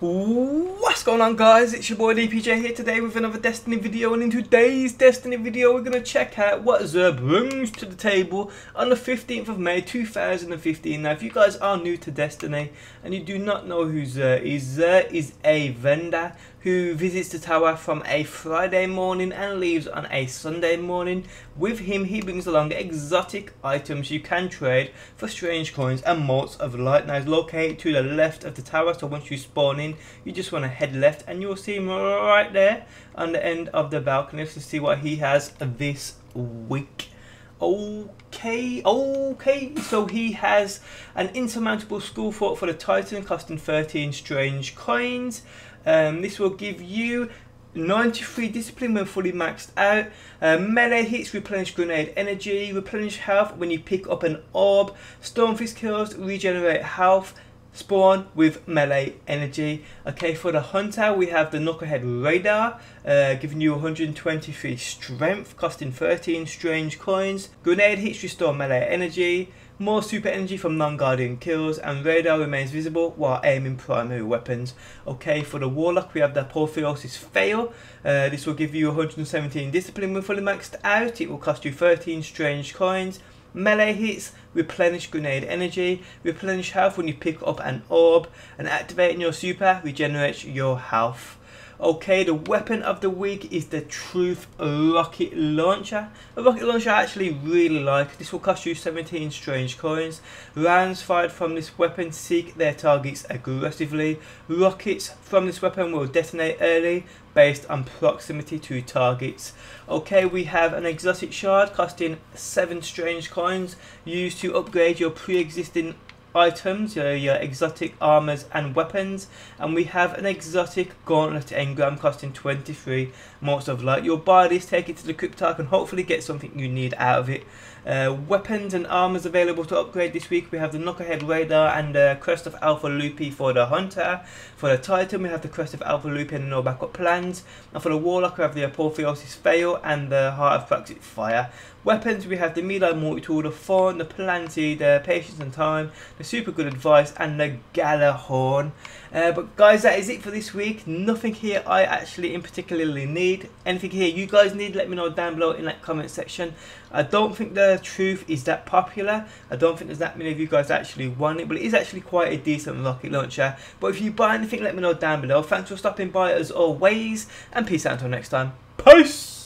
What's going on guys, it's your boy DPJ here today with another Destiny video and in today's Destiny video we're going to check out what Xur brings to the table on the 15th of May 2015. Now if you guys are new to Destiny and you do not know who Xur is, Xur is a vendor who visits the tower from a Friday morning and leaves on a Sunday morning. With him, he brings along exotic items you can trade for strange coins and motes of light. Now, he's located to the left of the tower, so once you spawn in, you just want to head left and you'll see him right there on the end of the balcony to see what he has this week. Okay, okay, so he has an Insurmountable Skullfort for the Titan costing 13 strange coins. Um, this will give you 93 discipline when fully maxed out. Uh, melee hits replenish grenade energy, replenish health when you pick up an orb. Stormfist kills regenerate health. Spawn with melee energy. Okay, for the hunter, we have the Knucklehead Radar, uh, giving you 123 strength, costing 13 strange coins. Grenade hits restore melee energy. More super energy from non-guardian kills and radar remains visible while aiming primary weapons. Okay, for the warlock we have the Apotheosis Veil. Uh, this will give you 117 discipline when fully maxed out. It will cost you 13 strange coins. Melee hits, replenish grenade energy, replenish health when you pick up an orb, and activating your super regenerates your health. Okay, the weapon of the week is the Truth Rocket Launcher. A rocket launcher I actually really like. This will cost you 17 strange coins. Rounds fired from this weapon seek their targets aggressively. Rockets from this weapon will detonate early based on proximity to targets. Okay, we have an exotic shard costing 7 strange coins used to upgrade your pre-existing items, your, your exotic armors and weapons, and we have an exotic gauntlet engram costing 23 motes of light. You'll buy this, take it to the Cryptarch and hopefully get something you need out of it. Uh, weapons and armors available to upgrade this week. We have the Knucklehead Radar and the Crest of Alpha Lupi for the Hunter. For the Titan, we have the Crest of Alpha Lupi and no backup plans. And for the Warlock, we have the Apotheosis Veil and the Heart of Praxic Fire. Weapons, we have the MIDA Multi-Tool, the Thorn, the Palantir, the Patience and Time, the Super Good Advice, and the Gjallarhorn. Uh, but guys, that is it for this week. Nothing here I actually in particularly need. Anything here you guys need, let me know down below in that comment section. I don't think the truth is that popular. I don't think there's that many of you guys actually want it, but it is actually quite a decent rocket launcher. But if you buy anything, let me know down below. Thanks for stopping by as always, and peace out until next time. Peace!